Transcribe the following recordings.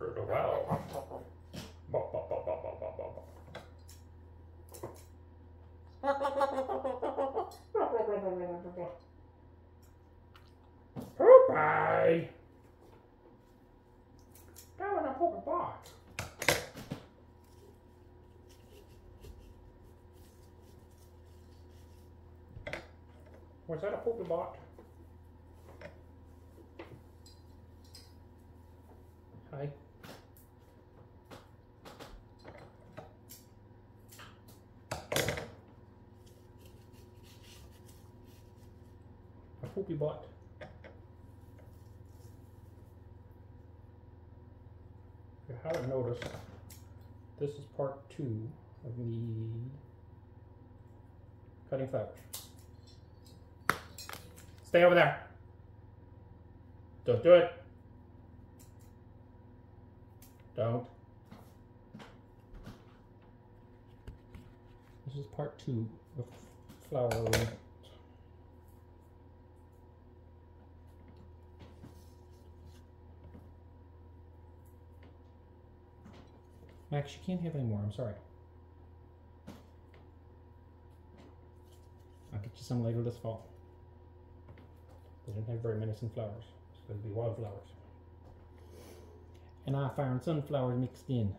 after the well. Bop, bop, bop, bop, bop, bop, bop. Bye. That was a poker box. Was that a poker bot? Hi. A poopy bot. If you haven't noticed, this is part two of me cutting flowers. Stay over there. Don't do it. Don't. This is part two of flower Max, you can't have any more. I'm sorry. I'll get you some later this fall. They don't have very many sunflowers. It's going to be wildflowers. And I found sunflowers mixed in.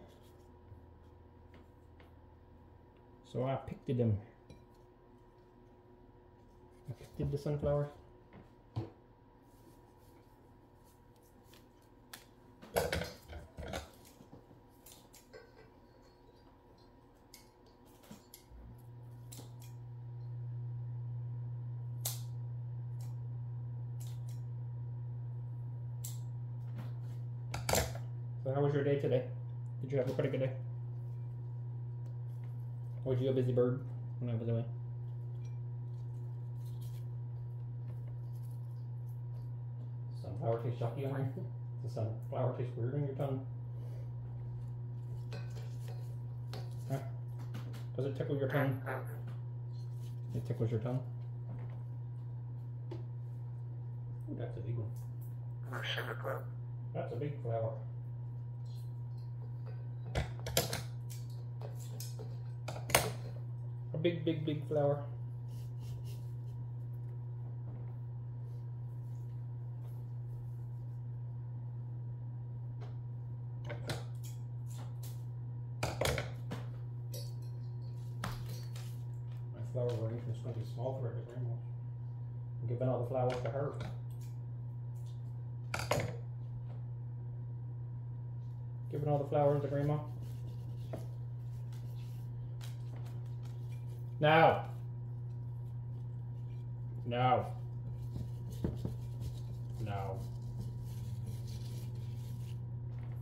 So I picked them. I picked the sunflowers. So how was your day today? Did you have a pretty good day? Was you a busy bird when I was away? Sunflower tastes yucky on your The sunflower tastes weird on your tongue. Huh? Does it tickle your tongue? It tickles your tongue? Ooh, that's a big one. That's a big flower. Big, big, big flower. My flower arrangement's going to be small for every grandma. I'm giving all the flowers to her. Giving all the flowers to grandma. No. No. No.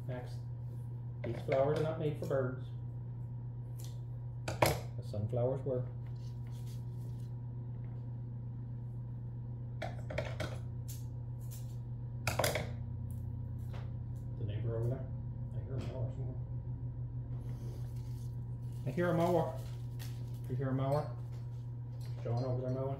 Next. These flowers are not made for birds. The sunflowers were. The neighbor over there. I hear a mower. I hear a mower. You hear a mower? John over there mowing?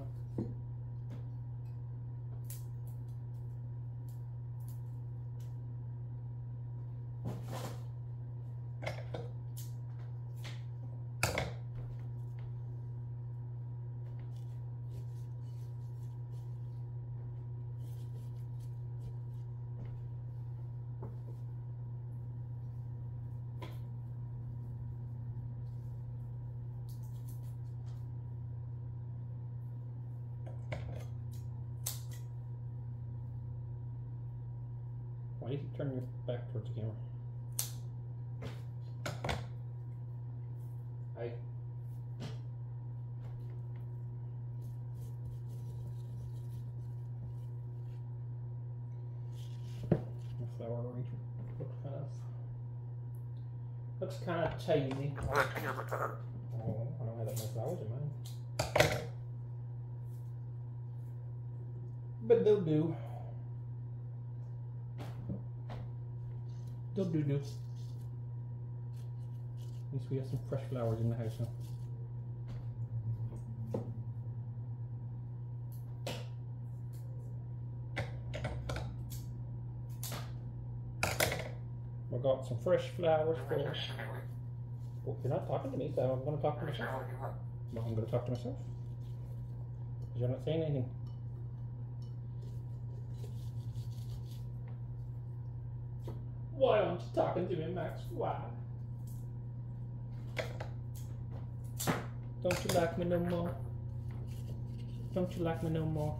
Why do you turn your back towards the camera? Hi. The flower arrangement looks kind of looks kind of cheesy. Oh, I don't have that many flowers in mine. But they'll do. They'll do do. At least we have some fresh flowers in the house now. I got some fresh flowers for. Well, oh, you're not talking to me, so I'm going to talk to myself. Well, I'm going to talk to myself. you're not saying anything. Why aren't you talking to me, Max? Why? Don't you like me no more? Don't you like me no more?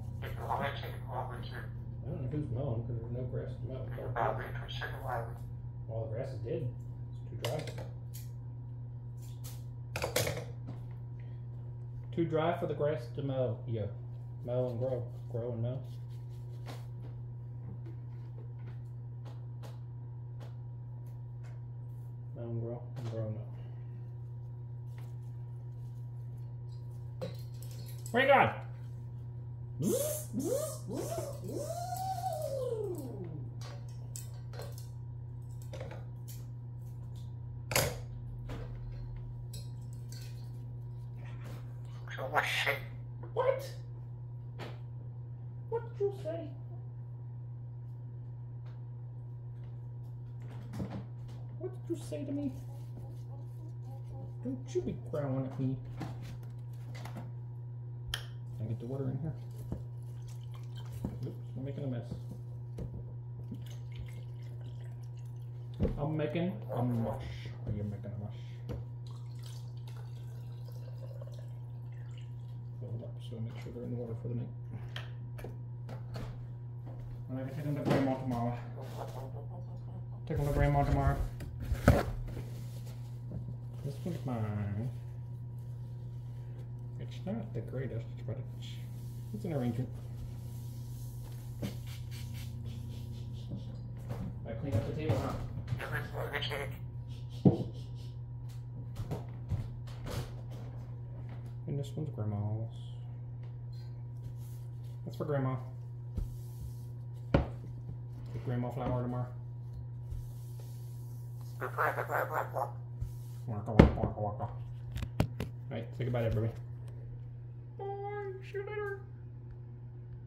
I don't know who's mowing because there's no grass to mow. About All the grass is dead. It's too dry. Too dry for the grass to mow. Yeah. Mow and grow. Grow and mow. Mow and grow and grow and mow. Where you? What did you say? What did you say to me? Don't you be growling at me. Can I get the water in here? Oops, I'm making a mess. I'm making a mush. Are you making a mush? Them up so I make sure they're in the water for the night. And I can take them to grandma tomorrow. Take them to grandma tomorrow. This one's mine. It's not the greatest, but it's, it's an arrangement. I clean up the table, huh? And this one's grandma's. That's for grandma. Get grandma flower tomorrow. Waka waka waka waka. Alright, say goodbye to everybody. Bye. See you later.